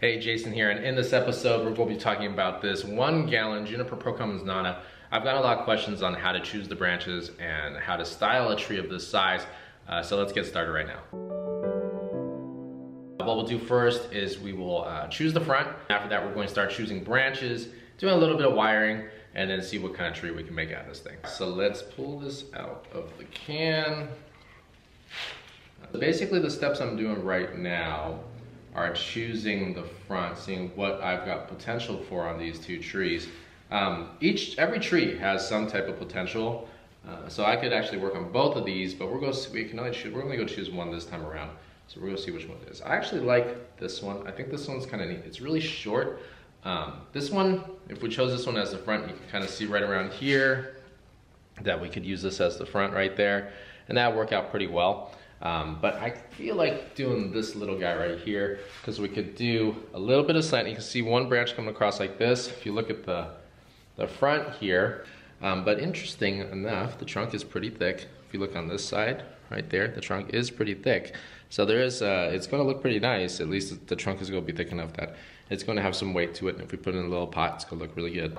Hey, Jason here, and in this episode, we're going to be talking about this one gallon Juniper Procumbens Nana. I've got a lot of questions on how to choose the branches and how to style a tree of this size, uh, so let's get started right now. What we'll do first is we will uh, choose the front. After that, we're going to start choosing branches, doing a little bit of wiring, and then see what kind of tree we can make out of this thing. So let's pull this out of the can. Basically, the steps I'm doing right now are choosing the front, seeing what I've got potential for on these two trees. Um, each, every tree has some type of potential. Uh, so I could actually work on both of these, but we're going to, we can only choose, we're only going to choose one this time around. So we're going to see which one it is. I actually like this one. I think this one's kind of neat. It's really short. Um, this one, if we chose this one as the front, you can kind of see right around here that we could use this as the front right there. And that work out pretty well. Um, but I feel like doing this little guy right here because we could do a little bit of slant. You can see one branch coming across like this. If you look at the, the front here, um, but interesting enough, the trunk is pretty thick. If you look on this side, right there, the trunk is pretty thick. So there is, uh, it's gonna look pretty nice. At least the trunk is gonna be thick enough that it's gonna have some weight to it. And if we put it in a little pot, it's gonna look really good.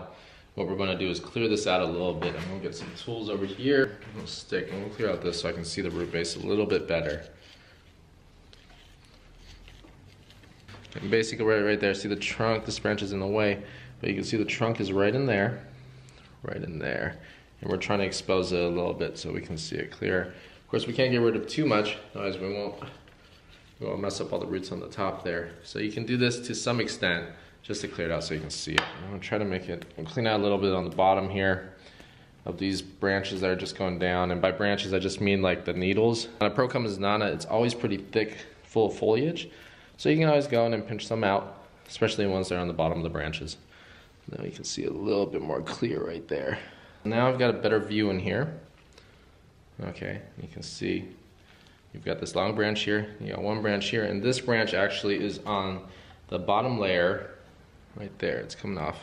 What we're gonna do is clear this out a little bit. I'm gonna get some tools over here. I'm stick, I'm gonna clear out this so I can see the root base a little bit better. And basically right, right there, see the trunk, this branch is in the way, but you can see the trunk is right in there, right in there. And we're trying to expose it a little bit so we can see it clear. Of course, we can't get rid of too much, otherwise we won't, we won't mess up all the roots on the top there. So you can do this to some extent, just to clear it out so you can see it. I'm gonna try to make it, clean out a little bit on the bottom here of these branches that are just going down. And by branches, I just mean like the needles. On a Procumbens Nana, it's always pretty thick, full of foliage. So you can always go in and pinch some out, especially ones that are on the bottom of the branches. Now you can see a little bit more clear right there. Now I've got a better view in here. Okay, you can see you've got this long branch here, you got one branch here, and this branch actually is on the bottom layer right there. It's coming off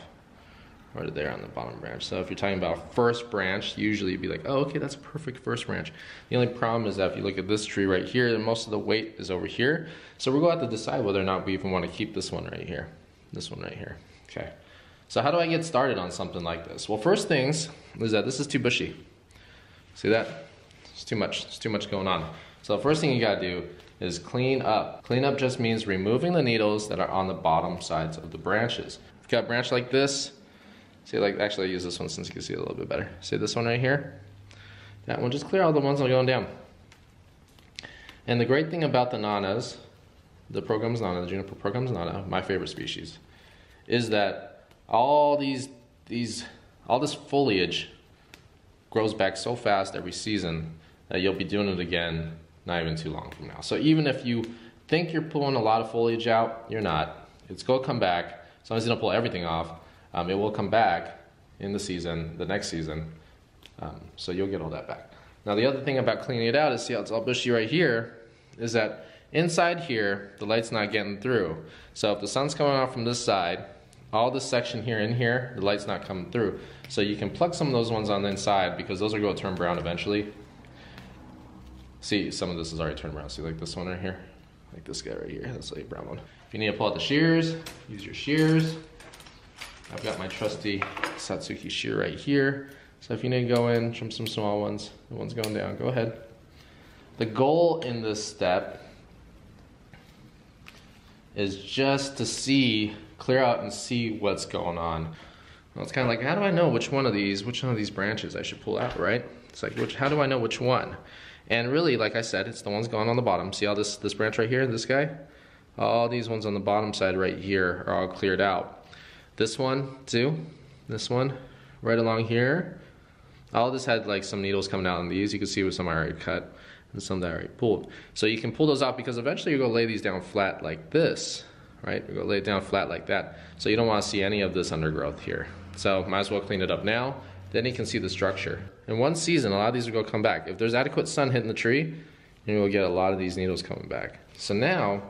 right there on the bottom branch. So if you're talking about first branch, usually you'd be like, oh, okay, that's perfect first branch. The only problem is that if you look at this tree right here, most of the weight is over here. So we're going to have to decide whether or not we even want to keep this one right here. This one right here, okay. So how do I get started on something like this? Well, first things is that this is too bushy. See that? It's too much, it's too much going on. So the first thing you gotta do is clean up. Clean up just means removing the needles that are on the bottom sides of the branches. If you've got a branch like this, See, like, actually I use this one since you can see a little bit better. See this one right here? That one, just clear all the ones that are going down. And the great thing about the nanas, the Procumbens nana, the Juniper Procumbens nana, my favorite species, is that all these, these, all this foliage grows back so fast every season that you'll be doing it again not even too long from now. So even if you think you're pulling a lot of foliage out, you're not. It's gonna come back. As long as you don't pull everything off, um, it will come back in the season, the next season. Um, so you'll get all that back. Now the other thing about cleaning it out is see how it's all bushy right here, is that inside here, the light's not getting through. So if the sun's coming off from this side, all this section here in here, the light's not coming through. So you can pluck some of those ones on the inside because those are going to turn brown eventually. See, some of this is already turned brown. See like this one right here? Like this guy right here, that's a brown one. If you need to pull out the shears, use your shears. I've got my trusty Satsuki shear right here. So if you need to go in, trim some small ones, the one's going down, go ahead. The goal in this step is just to see, clear out and see what's going on. Well, it's kind of like, how do I know which one of these, which one of these branches I should pull out, right? It's like, which, how do I know which one? And really, like I said, it's the ones going on the bottom. See all this, this branch right here, this guy? All these ones on the bottom side right here are all cleared out. This one too, this one, right along here. All this had like some needles coming out on these. You can see with some I already cut and some that I already pulled. So you can pull those out because eventually you're gonna lay these down flat like this, right? You're gonna lay it down flat like that. So you don't wanna see any of this undergrowth here. So might as well clean it up now. Then you can see the structure. In one season, a lot of these are gonna come back. If there's adequate sun hitting the tree, you will get a lot of these needles coming back. So now,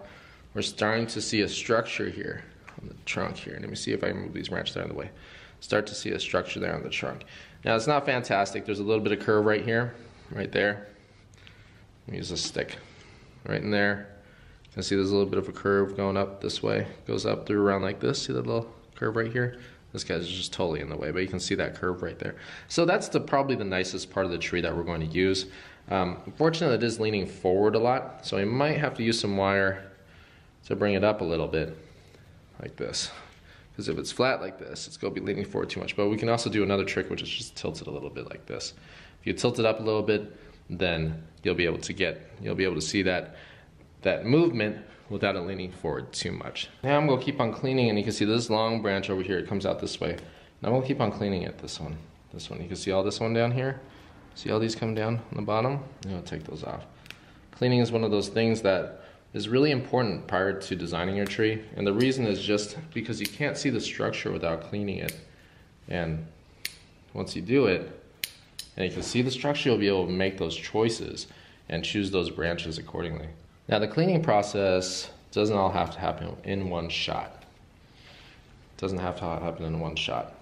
we're starting to see a structure here on the trunk here. Let me see if I can move these branches out of the way. Start to see a structure there on the trunk. Now it's not fantastic. There's a little bit of curve right here, right there. use a stick right in there. You can see there's a little bit of a curve going up this way. Goes up through around like this. See that little curve right here? This guy's just totally in the way, but you can see that curve right there. So that's the probably the nicest part of the tree that we're going to use. Um, unfortunately, it is leaning forward a lot, so I might have to use some wire to bring it up a little bit, like this. Because if it's flat like this, it's going to be leaning forward too much. But we can also do another trick, which is just tilt it a little bit like this. If you tilt it up a little bit, then you'll be able to get, you'll be able to see that that movement without it leaning forward too much. Now I'm gonna keep on cleaning and you can see this long branch over here, it comes out this way. Now I'm gonna keep on cleaning it, this one. This one, you can see all this one down here? See all these come down on the bottom? I'm gonna take those off. Cleaning is one of those things that is really important prior to designing your tree. And the reason is just because you can't see the structure without cleaning it. And once you do it, and you can see the structure, you'll be able to make those choices and choose those branches accordingly. Now the cleaning process doesn't all have to happen in one shot. It doesn't have to happen in one shot.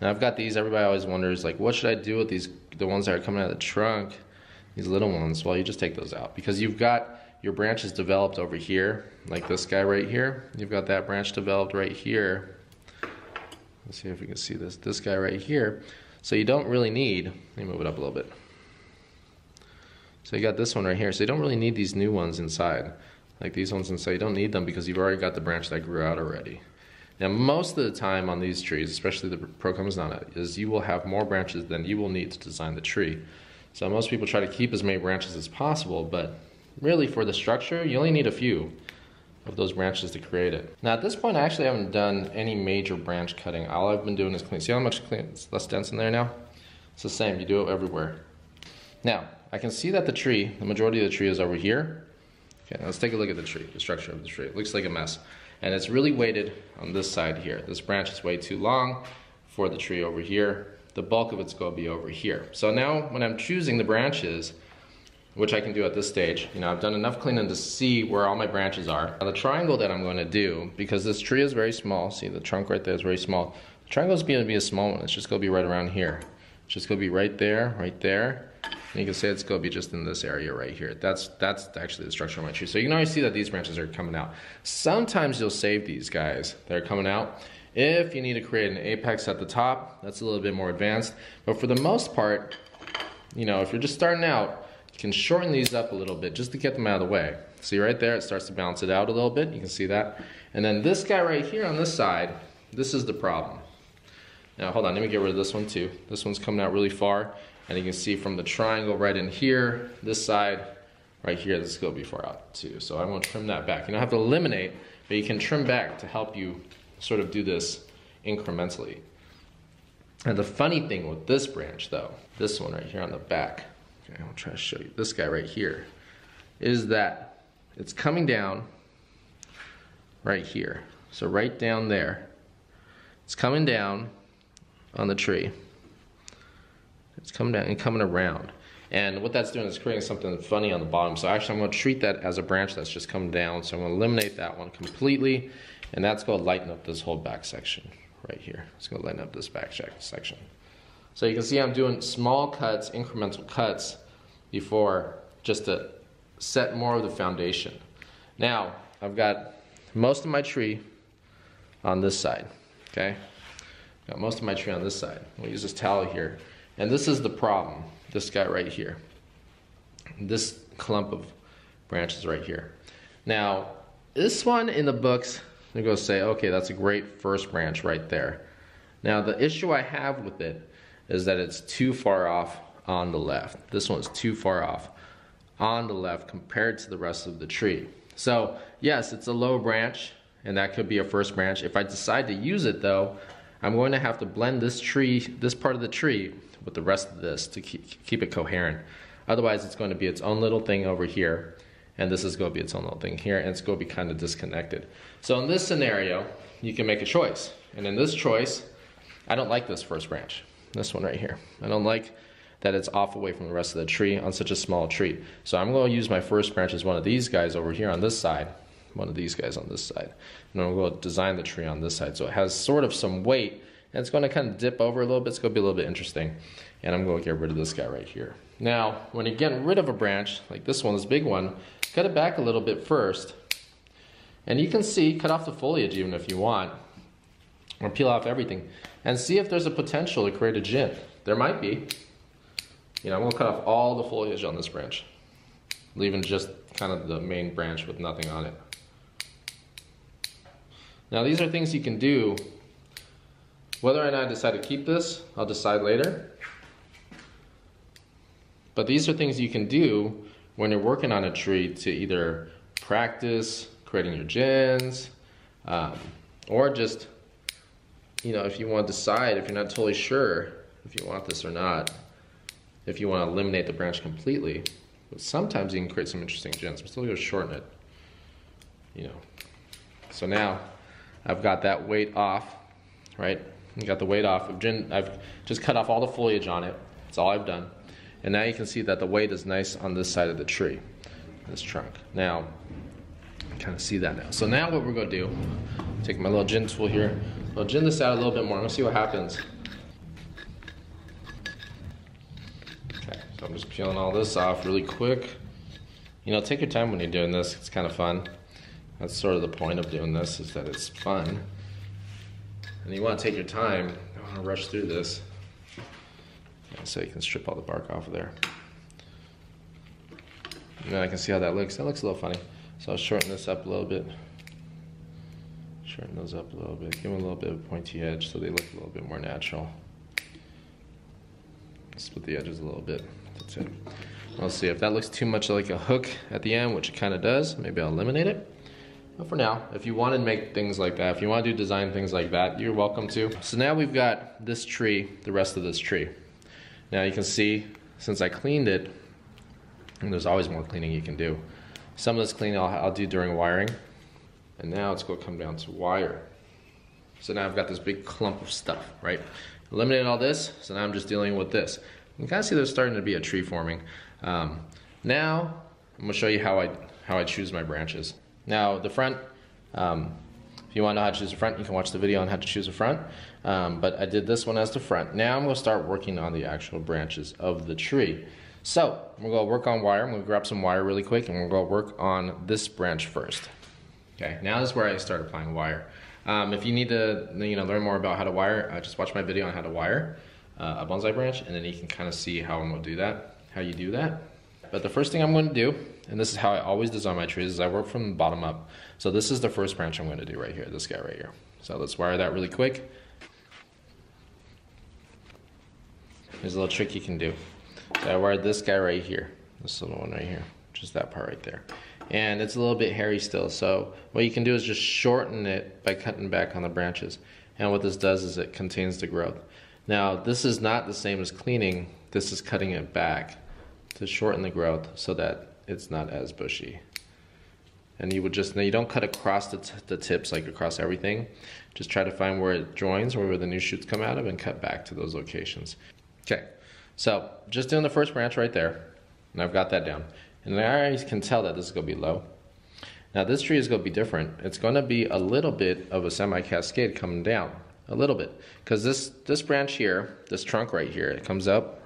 Now I've got these, everybody always wonders like what should I do with these, the ones that are coming out of the trunk, these little ones? Well you just take those out because you've got your branches developed over here, like this guy right here. You've got that branch developed right here. Let's see if we can see this, this guy right here. So you don't really need, let me move it up a little bit. So you got this one right here. So you don't really need these new ones inside. Like these ones inside, you don't need them because you've already got the branch that grew out already. Now most of the time on these trees, especially the Procumbens is you will have more branches than you will need to design the tree. So most people try to keep as many branches as possible, but really for the structure, you only need a few of those branches to create it. Now at this point, I actually haven't done any major branch cutting. All I've been doing is clean. See how much clean, it's less dense in there now? It's the same, you do it everywhere. Now, I can see that the tree, the majority of the tree is over here. Okay, let's take a look at the tree, the structure of the tree. It looks like a mess. And it's really weighted on this side here. This branch is way too long for the tree over here. The bulk of it's gonna be over here. So now when I'm choosing the branches, which I can do at this stage, you know, I've done enough cleaning to see where all my branches are. Now the triangle that I'm gonna do, because this tree is very small, see the trunk right there is very small. The triangle is gonna be a small one, it's just gonna be right around here. It's just gonna be right there, right there, and you can say it's going to be just in this area right here. That's that's actually the structure of my tree. So you can always see that these branches are coming out. Sometimes you'll save these guys that are coming out. If you need to create an apex at the top, that's a little bit more advanced. But for the most part, you know, if you're just starting out, you can shorten these up a little bit just to get them out of the way. See right there, it starts to balance it out a little bit. You can see that. And then this guy right here on this side, this is the problem. Now hold on, let me get rid of this one too. This one's coming out really far. And you can see from the triangle right in here, this side, right here, this is gonna be far out too. So I'm gonna trim that back. You don't have to eliminate, but you can trim back to help you sort of do this incrementally. And the funny thing with this branch though, this one right here on the back, okay, I'll try to show you, this guy right here, is that it's coming down right here. So right down there, it's coming down on the tree. It's coming down and coming around. And what that's doing is creating something funny on the bottom. So actually I'm gonna treat that as a branch that's just come down. So I'm gonna eliminate that one completely. And that's gonna lighten up this whole back section right here. It's gonna lighten up this back section. So you can see I'm doing small cuts, incremental cuts before just to set more of the foundation. Now, I've got most of my tree on this side, okay? Got most of my tree on this side. We'll use this towel here. And this is the problem, this guy right here. This clump of branches right here. Now, this one in the books, going to say, okay, that's a great first branch right there. Now, the issue I have with it is that it's too far off on the left. This one's too far off on the left compared to the rest of the tree. So, yes, it's a low branch, and that could be a first branch. If I decide to use it, though, I'm going to have to blend this tree, this part of the tree, with the rest of this to keep, keep it coherent. Otherwise, it's going to be its own little thing over here, and this is going to be its own little thing here, and it's going to be kind of disconnected. So in this scenario, you can make a choice. And in this choice, I don't like this first branch, this one right here. I don't like that it's off away from the rest of the tree on such a small tree. So I'm going to use my first branch as one of these guys over here on this side, one of these guys on this side. And to design the tree on this side. So it has sort of some weight and it's going to kind of dip over a little bit. It's going to be a little bit interesting. And I'm going to get rid of this guy right here. Now, when you're getting rid of a branch, like this one, this big one, cut it back a little bit first And you can see, cut off the foliage even if you want, or peel off everything, and see if there's a potential to create a jin. There might be. You know, I'm gonna cut off all the foliage on this branch, leaving just kind of the main branch with nothing on it. Now these are things you can do. Whether or not I decide to keep this, I'll decide later. But these are things you can do when you're working on a tree to either practice creating your jins, um, or just, you know, if you want to decide, if you're not totally sure if you want this or not, if you want to eliminate the branch completely, but sometimes you can create some interesting jins. I'm still going to shorten it, you know. So now I've got that weight off, right? You got the weight off. I've, I've just cut off all the foliage on it. That's all I've done. And now you can see that the weight is nice on this side of the tree, this trunk. Now, kind of see that now. So now what we're gonna do, take my little jin tool here, I'll jin this out a little bit more. I'm gonna see what happens. Okay, so I'm just peeling all this off really quick. You know, take your time when you're doing this. It's kind of fun. That's sort of the point of doing this, is that it's fun. And you want to take your time. Don't want to rush through this. So you can strip all the bark off of there. And I can see how that looks. That looks a little funny. So I'll shorten this up a little bit. Shorten those up a little bit. Give them a little bit of pointy edge so they look a little bit more natural. Split the edges a little bit. That's it. I'll see if that looks too much like a hook at the end, which it kind of does. Maybe I'll eliminate it. But for now, if you want to make things like that, if you want to do design things like that, you're welcome to. So now we've got this tree, the rest of this tree. Now you can see, since I cleaned it, and there's always more cleaning you can do. Some of this cleaning I'll, I'll do during wiring. And now it's going to come down to wire. So now I've got this big clump of stuff, right? Eliminated all this, so now I'm just dealing with this. You can kind of see there's starting to be a tree forming. Um, now, I'm gonna show you how I, how I choose my branches. Now, the front, um, if you wanna know how to choose the front, you can watch the video on how to choose a front. Um, but I did this one as the front. Now I'm gonna start working on the actual branches of the tree. So we're gonna work on wire. I'm gonna grab some wire really quick and we're gonna work on this branch first. Okay, now this is where I start applying wire. Um, if you need to you know, learn more about how to wire, uh, just watch my video on how to wire uh, a bonsai branch and then you can kind of see how I'm gonna do that, how you do that. But the first thing I'm gonna do, and this is how I always design my trees, is I work from the bottom up. So this is the first branch I'm gonna do right here, this guy right here. So let's wire that really quick. Here's a little trick you can do. So I wired this guy right here, this little one right here, just that part right there. And it's a little bit hairy still, so what you can do is just shorten it by cutting back on the branches. And what this does is it contains the growth. Now, this is not the same as cleaning, this is cutting it back to shorten the growth so that it's not as bushy. And you would just, now you don't cut across the, the tips like across everything. Just try to find where it joins, or where the new shoots come out of, and cut back to those locations. Okay, so just doing the first branch right there, and I've got that down. And I already can tell that this is gonna be low. Now this tree is gonna be different. It's gonna be a little bit of a semi-cascade coming down, a little bit. Because this, this branch here, this trunk right here, it comes up.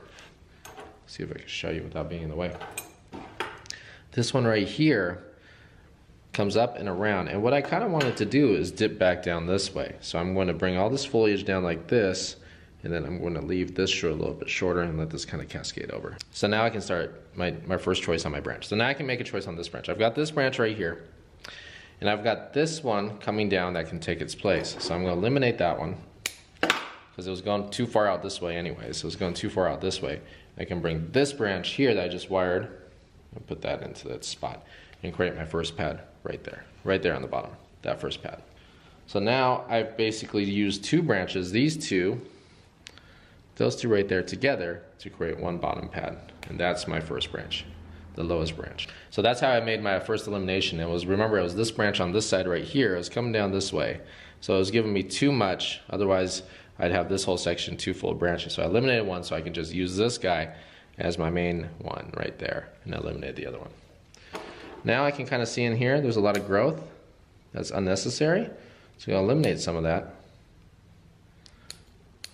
See if I can show you without being in the way. This one right here comes up and around. And what I kind of wanted to do is dip back down this way. So I'm going to bring all this foliage down like this and then I'm going to leave this short a little bit shorter and let this kind of cascade over. So now I can start my, my first choice on my branch. So now I can make a choice on this branch. I've got this branch right here, and I've got this one coming down that can take its place. So I'm going to eliminate that one because it was going too far out this way anyway. So it's going too far out this way. I can bring this branch here that I just wired and put that into that spot and create my first pad right there, right there on the bottom, that first pad. So now I've basically used two branches, these two, those two right there together to create one bottom pad. And that's my first branch, the lowest branch. So that's how I made my first elimination. It was, remember, it was this branch on this side right here. It was coming down this way. So it was giving me too much. Otherwise, I'd have this whole section two full branches. So I eliminated one so I can just use this guy as my main one right there and eliminate the other one. Now I can kind of see in here, there's a lot of growth that's unnecessary. So I'll eliminate some of that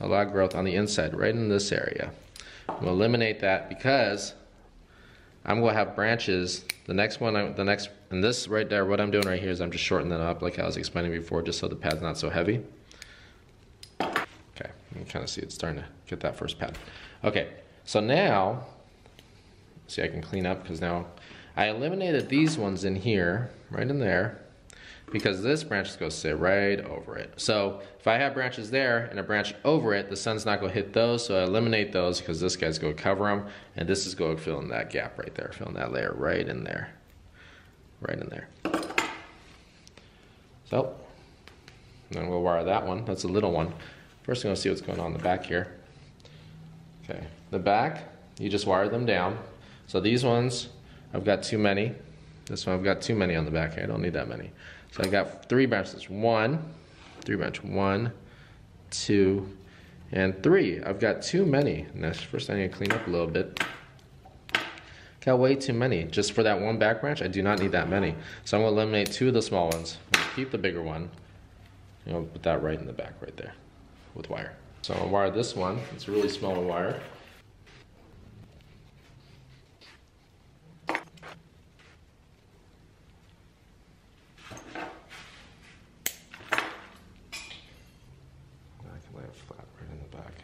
a lot of growth on the inside, right in this area. We'll eliminate that because I'm going to have branches. The next one, the next And this right there, what I'm doing right here is I'm just shortening it up like I was explaining before, just so the pad's not so heavy. Can kind of see it's starting to get that first pad. Okay, so now, see I can clean up because now I eliminated these ones in here, right in there, because this branch is going to sit right over it. So if I have branches there and a branch over it, the sun's not going to hit those, so I eliminate those because this guy's going to cover them, and this is going to fill in that gap right there, fill in that layer right in there, right in there. So, then we'll wire that one. That's a little one. First, I'm going to see what's going on in the back here. Okay, the back, you just wire them down. So these ones, I've got too many. This one, I've got too many on the back here. I don't need that many. So I got three branches. One, three branch. One, two, and three. I've got too many. And first I need to clean up a little bit. Got way too many. Just for that one back branch, I do not need that many. So I'm gonna eliminate two of the small ones. keep the bigger one. You know, put that right in the back right there with wire. So gonna wire this one. It's really small wire. And I can lay it flat right in the back.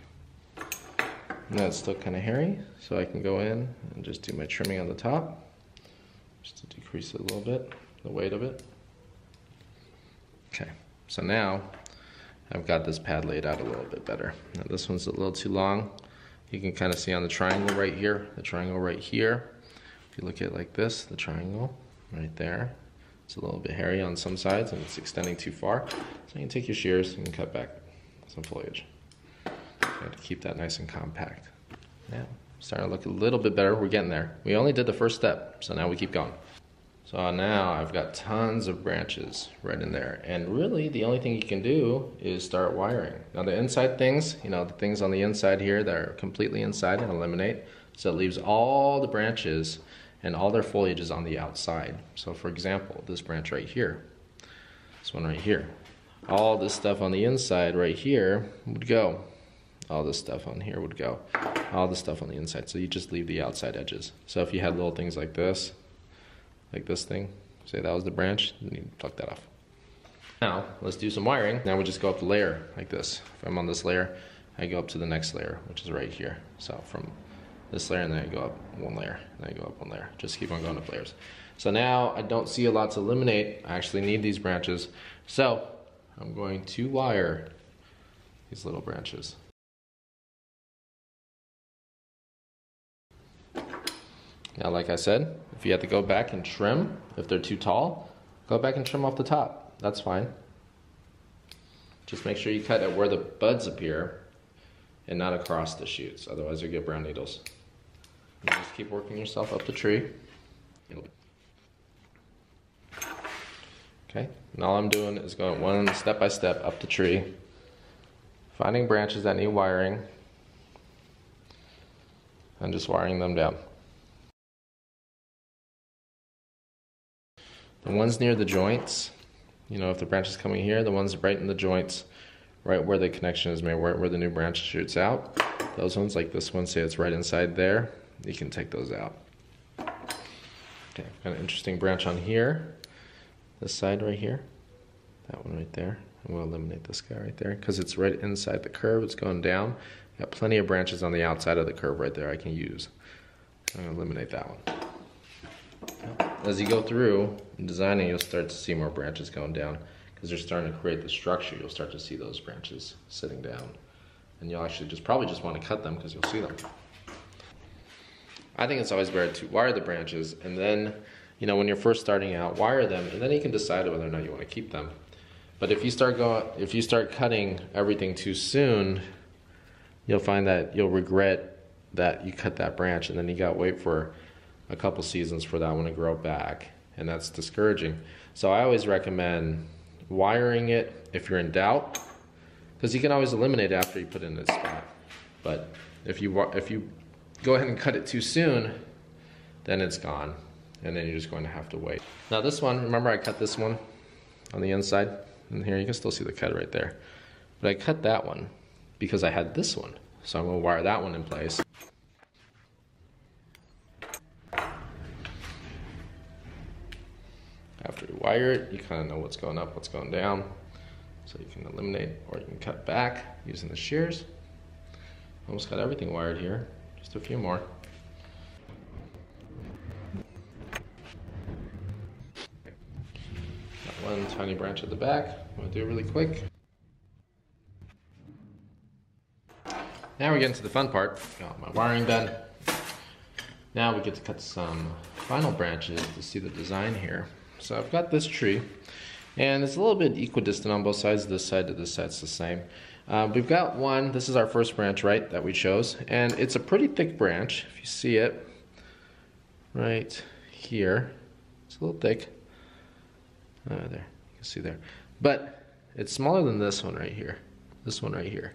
That's still kind of hairy, so I can go in and just do my trimming on the top, just to decrease it a little bit, the weight of it. Okay, so now I've got this pad laid out a little bit better. Now this one's a little too long. You can kind of see on the triangle right here, the triangle right here. If you look at it like this, the triangle right there, it's a little bit hairy on some sides and it's extending too far. So you can take your shears and cut back some foliage to keep that nice and compact. Yeah, starting to look a little bit better. We're getting there. We only did the first step, so now we keep going. So now I've got tons of branches right in there. And really the only thing you can do is start wiring. Now the inside things, you know, the things on the inside here that are completely inside and eliminate. So it leaves all the branches and all their foliage is on the outside. So for example, this branch right here, this one right here, all this stuff on the inside right here would go all this stuff on here would go. All the stuff on the inside. So you just leave the outside edges. So if you had little things like this, like this thing, say that was the branch, then you pluck that off. Now, let's do some wiring. Now we just go up the layer like this. If I'm on this layer, I go up to the next layer, which is right here. So from this layer and then I go up one layer, and then I go up one layer. Just keep on going up layers. So now I don't see a lot to eliminate. I actually need these branches. So I'm going to wire these little branches. Now, like I said, if you have to go back and trim, if they're too tall, go back and trim off the top. That's fine. Just make sure you cut at where the buds appear and not across the shoots, otherwise you'll get brown needles. And just keep working yourself up the tree. Okay, and all I'm doing is going one step by step up the tree, finding branches that need wiring, and just wiring them down. The ones near the joints, you know, if the branch is coming here, the ones right in the joints, right where the connection is made, where, where the new branch shoots out, those ones, like this one, say it's right inside there, you can take those out. Okay, got an interesting branch on here, this side right here, that one right there. And we'll eliminate this guy right there because it's right inside the curve, it's going down. Got plenty of branches on the outside of the curve right there I can use. I'm gonna eliminate that one as you go through designing, you'll start to see more branches going down because they're starting to create the structure. You'll start to see those branches sitting down. And you'll actually just probably just want to cut them because you'll see them. I think it's always better to wire the branches and then, you know, when you're first starting out, wire them and then you can decide whether or not you want to keep them. But if you start going, if you start cutting everything too soon, you'll find that you'll regret that you cut that branch and then you got to wait for a couple seasons for that one to grow back, and that's discouraging. So I always recommend wiring it if you're in doubt, because you can always eliminate after you put it in its spot. But if you if you go ahead and cut it too soon, then it's gone, and then you're just going to have to wait. Now this one, remember I cut this one on the inside, and here you can still see the cut right there. But I cut that one because I had this one, so I'm to wire that one in place. It, you kind of know what's going up, what's going down. So you can eliminate or you can cut back using the shears. Almost got everything wired here, just a few more. Got one tiny branch at the back, I'm gonna do it really quick. Now we get into the fun part. Got my wiring done. Now we get to cut some final branches to see the design here. So I've got this tree and it's a little bit equidistant on both sides. This side to this side's the same. Uh, we've got one, this is our first branch, right, that we chose. And it's a pretty thick branch, if you see it, right here. It's a little thick. Uh, there, you can see there. But it's smaller than this one right here. This one right here.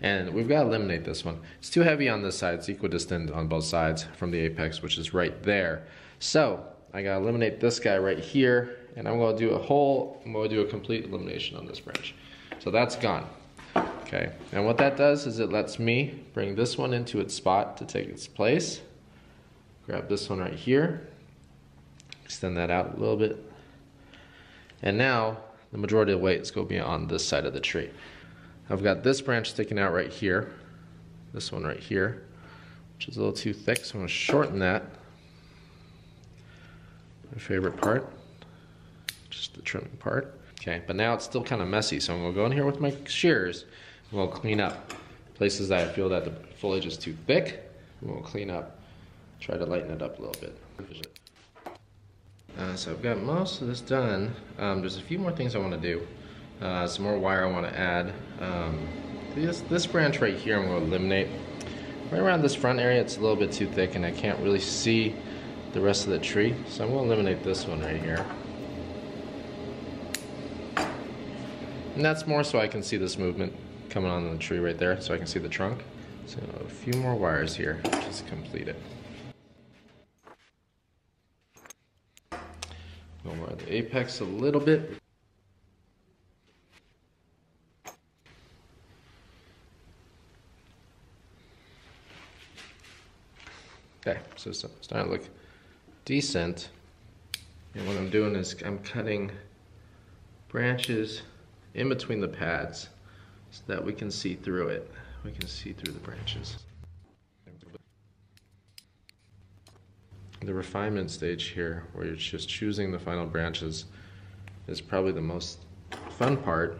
And we've got to eliminate this one. It's too heavy on this side. It's equidistant on both sides from the apex, which is right there. So I got to eliminate this guy right here. And I'm to do a whole, I'm to do a complete elimination on this branch. So that's gone. Okay, and what that does is it lets me bring this one into its spot to take its place. Grab this one right here, extend that out a little bit. And now the majority of the weight is to be on this side of the tree. I've got this branch sticking out right here, this one right here, which is a little too thick, so I'm to shorten that. My favorite part, just the trimming part. Okay, but now it's still kind of messy, so I'm to go in here with my shears and we'll clean up places that I feel that the foliage is too thick. We'll clean up, try to lighten it up a little bit. Uh, so I've got most of this done. Um, there's a few more things I want to do. Uh, some more wire I want to add. Um, this, this branch right here I'm to eliminate. Right around this front area it's a little bit too thick and I can't really see the rest of the tree. So I'm going to eliminate this one right here. And that's more so I can see this movement coming on the tree right there so I can see the trunk. So a few more wires here just complete it. Over the apex a little bit. Okay, so it's starting to look decent. And what I'm doing is I'm cutting branches in between the pads so that we can see through it. We can see through the branches. The refinement stage here, where you're just choosing the final branches, is probably the most fun part.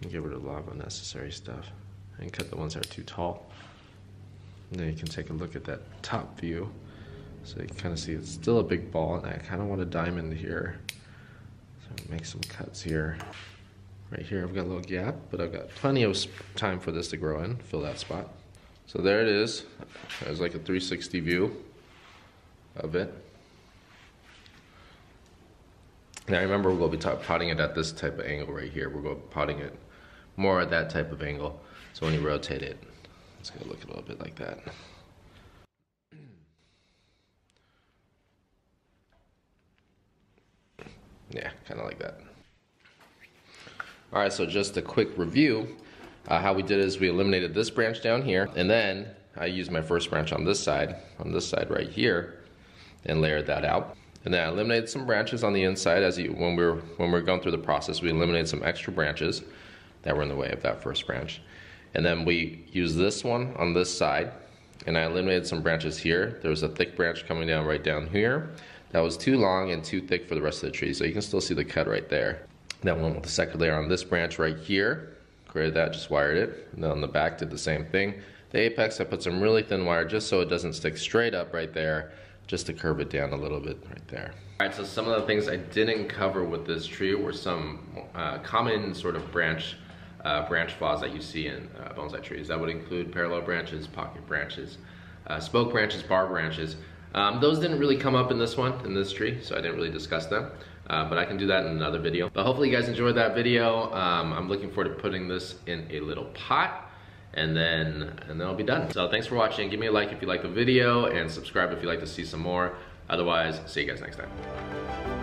And get rid of a lot of unnecessary stuff and cut the ones that are too tall. And then you can take a look at that top view. So you can kind of see it's still a big ball and I kind of want a diamond here. So make some cuts here. Right here I've got a little gap, but I've got plenty of time for this to grow in, fill that spot. So there it is. There's like a 360 view of it. Now remember we'll be potting it at this type of angle right here. We're going to be potting it more at that type of angle. So when you rotate it, it's going to look a little bit like that. Yeah, kind of like that. All right, so just a quick review. Uh, how we did is we eliminated this branch down here, and then I used my first branch on this side, on this side right here, and layered that out. And then I eliminated some branches on the inside as you, when we were when we were going through the process, we eliminated some extra branches that were in the way of that first branch. And then we used this one on this side, and I eliminated some branches here. There was a thick branch coming down right down here that was too long and too thick for the rest of the tree. So you can still see the cut right there. Then went with the second layer on this branch right here. Created that, just wired it. And then on the back did the same thing. The apex, I put some really thin wire just so it doesn't stick straight up right there, just to curve it down a little bit right there. All right, so some of the things I didn't cover with this tree were some uh, common sort of branch uh, branch flaws that you see in uh, bonsai trees. That would include parallel branches, pocket branches, uh, spoke branches, bar branches. Um, those didn't really come up in this one, in this tree, so I didn't really discuss them. Uh, but I can do that in another video. But hopefully you guys enjoyed that video. Um, I'm looking forward to putting this in a little pot and then and then I'll be done. So thanks for watching. Give me a like if you like the video and subscribe if you'd like to see some more. Otherwise, see you guys next time.